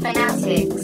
Fanatics.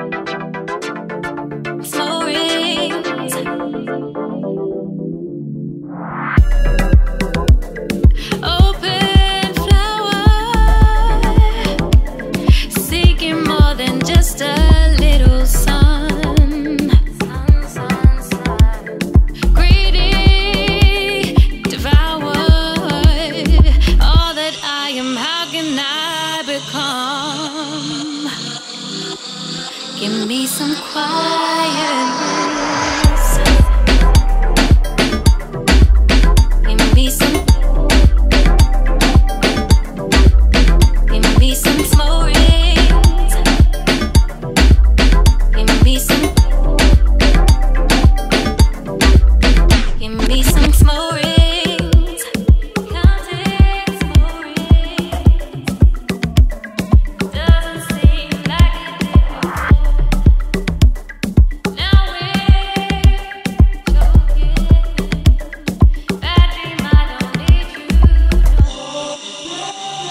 Give me some quiet.